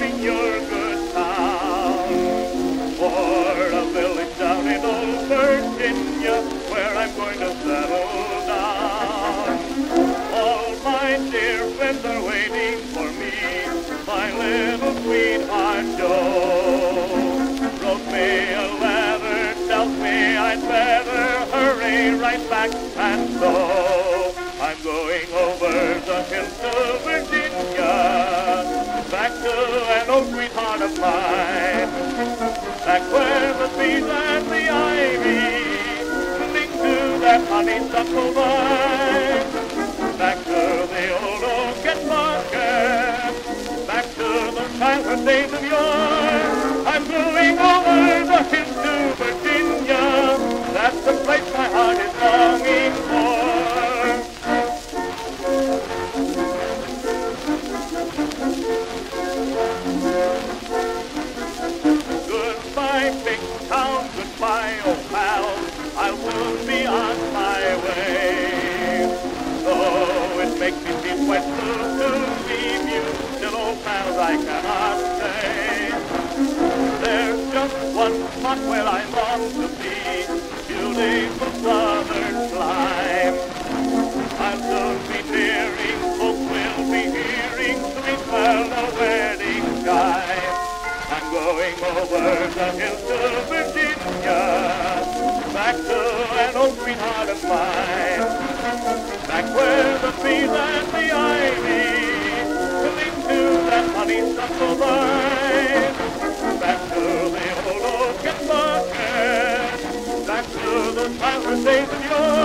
in your good town. For a village down in old Virginia, where I'm going to settle down. All my dear friends are waiting for me, my little sweetheart Joe. Wrote me a letter, tells me I'd better hurry right back, and so I'm going over the hills to mine, back where the bees and the ivy cling to that honeysuckle vine, back to the old oak and market, back to the childhood days of yore. I'm going over makes me feel quite to leave you, still, old pals, I cannot stay. There's just one spot where I long to be, beautiful southern clime. I'll soon be nearing, folks will be hearing, sweet the wedding chime. I'm going over the hills to Virginia, back to an old sweetheart of mine, sensación.